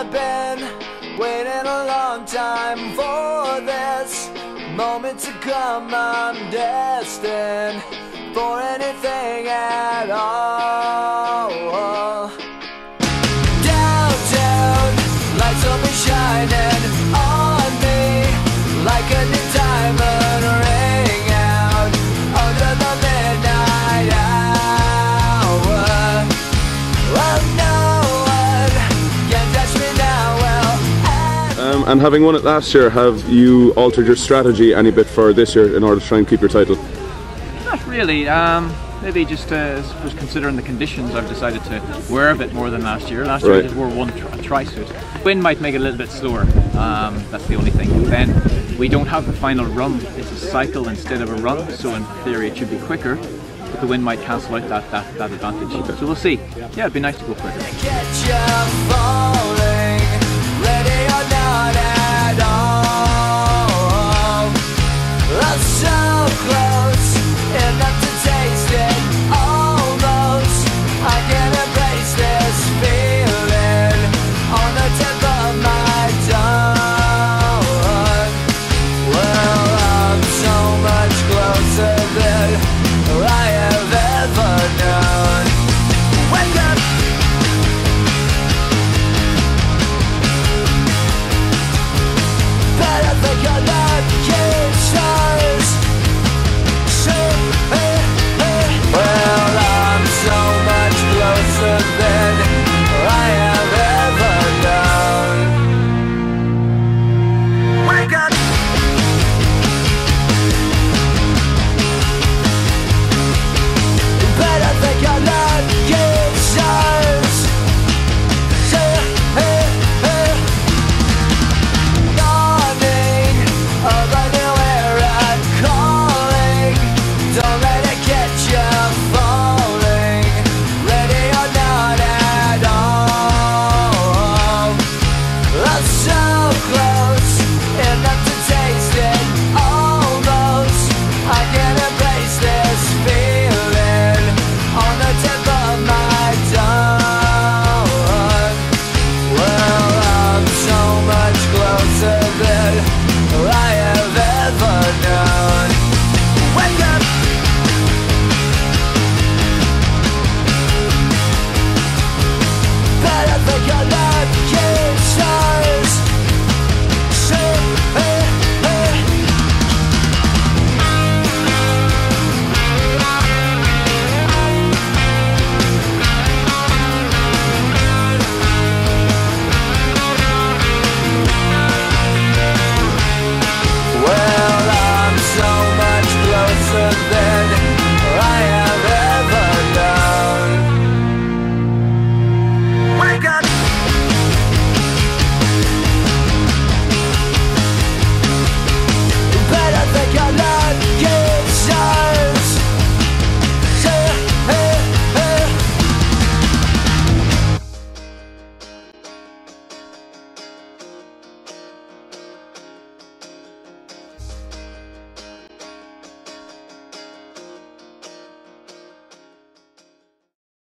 I've been waiting a long time for this moment to come. I'm destined and having won it last year, have you altered your strategy any bit for this year in order to try and keep your title? Not really. Um, maybe just uh, I considering the conditions, I've decided to wear a bit more than last year. Last year I just wore one tri- tri-suit. Wind might make it a little bit slower. Um, that's the only thing. Then we don't have the final run. It's a cycle instead of a run, so in theory it should be quicker. But the wind might cancel out that, that, that advantage. So we'll see. Yeah, it'd be nice to go quicker. catch you